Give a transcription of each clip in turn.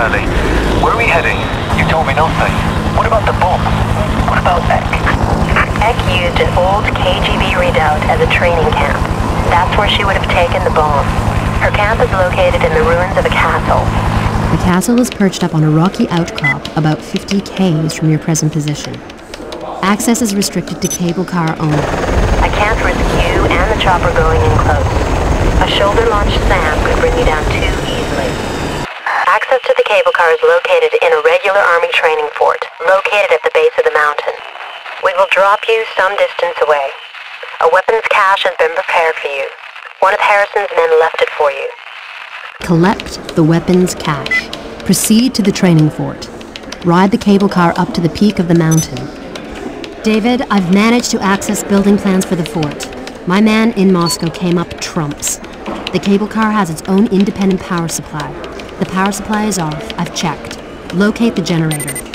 damn early. Where are we heading? You told me nothing. What about the bomb? What about Ekk? Ekk used an old KGB redoubt as a training camp. That's where she would have taken the bomb. Her camp is located in the ruins of a castle. The castle is perched up on a rocky outcrop about 50 k's from your present position. Access is restricted to cable car only. I can't risk you and the chopper going in close. A shoulder-launched SAM could bring you down too easily. To the cable car is located in a regular Army training fort, located at the base of the mountain. We will drop you some distance away. A weapons cache has been prepared for you. One of Harrison's men left it for you. Collect the weapons cache. Proceed to the training fort. Ride the cable car up to the peak of the mountain. David, I've managed to access building plans for the fort. My man in Moscow came up trumps. The cable car has its own independent power supply. The power supply is off. I've checked. Locate the generator.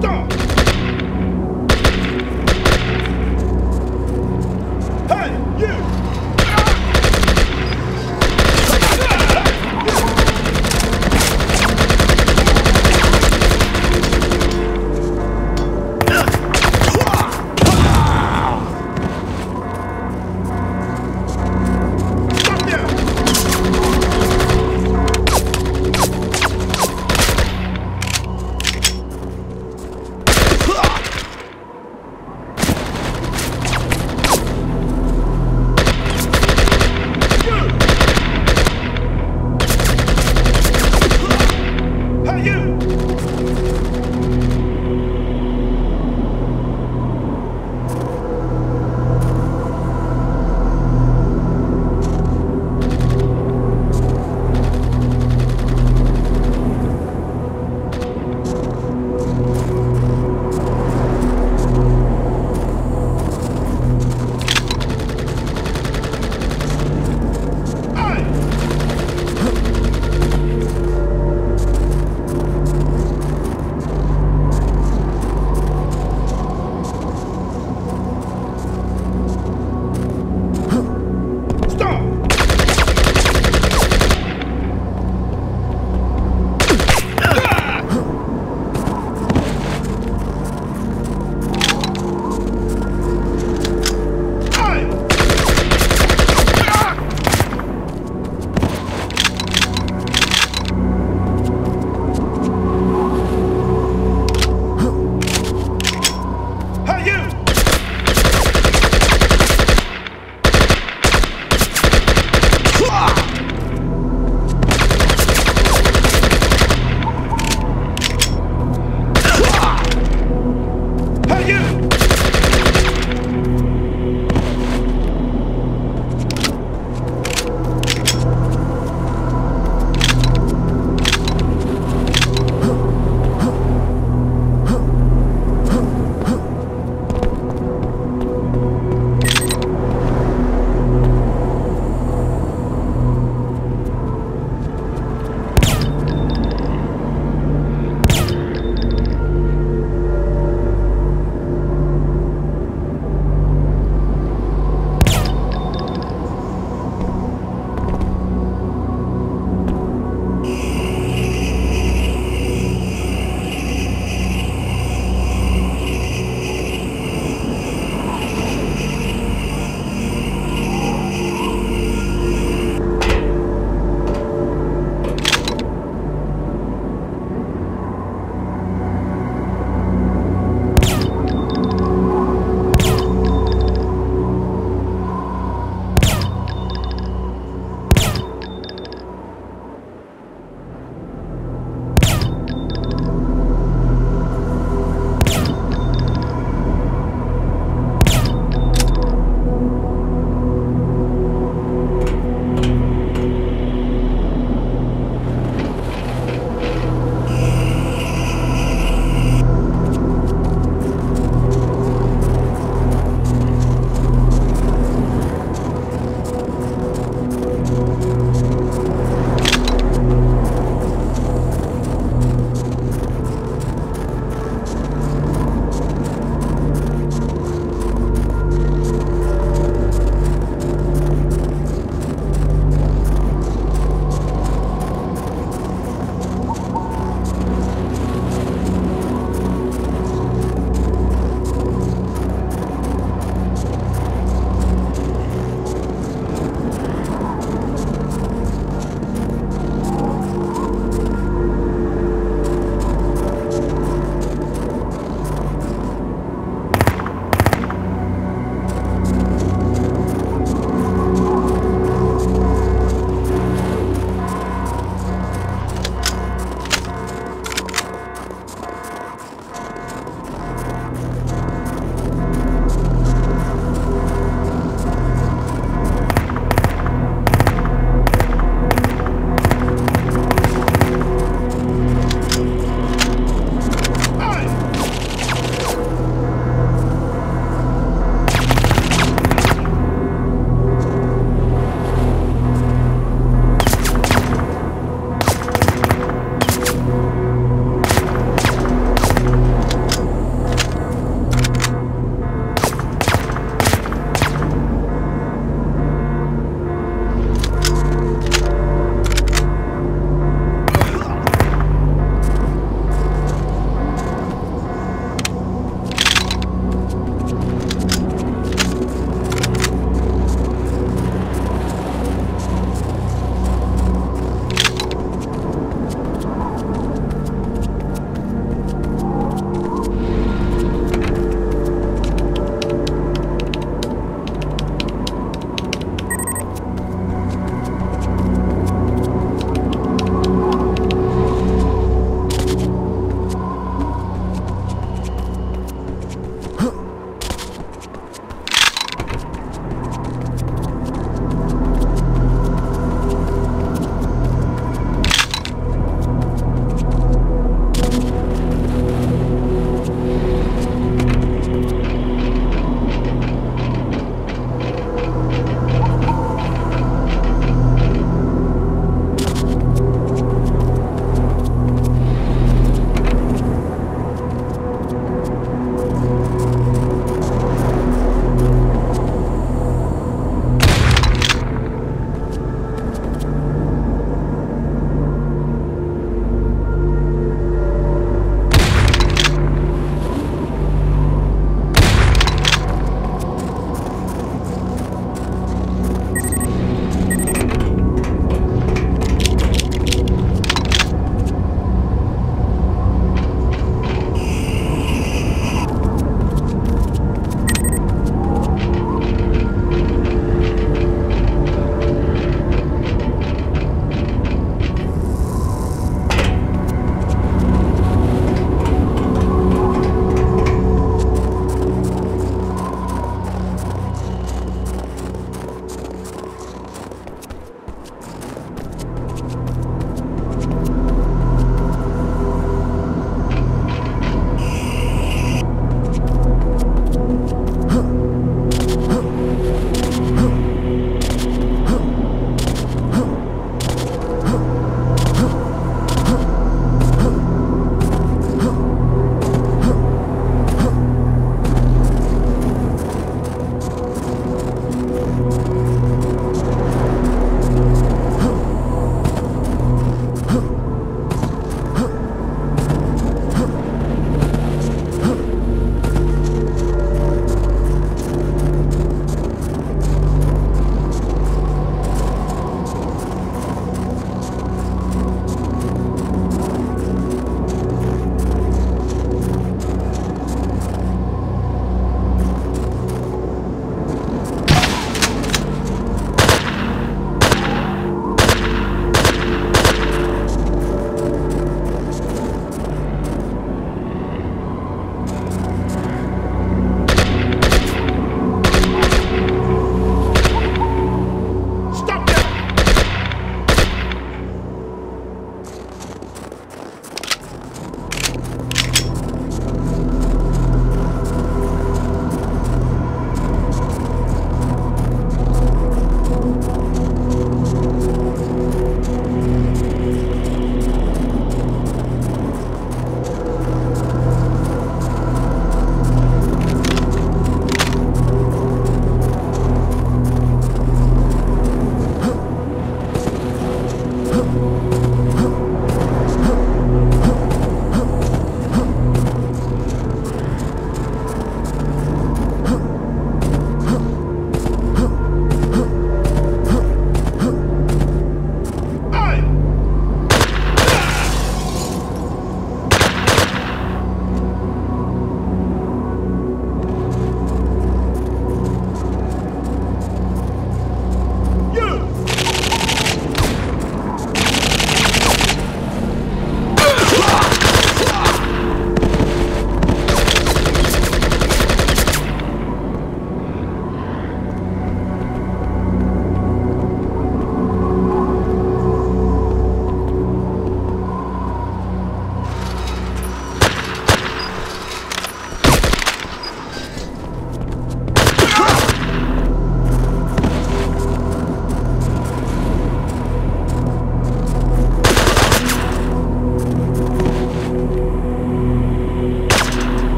Stop!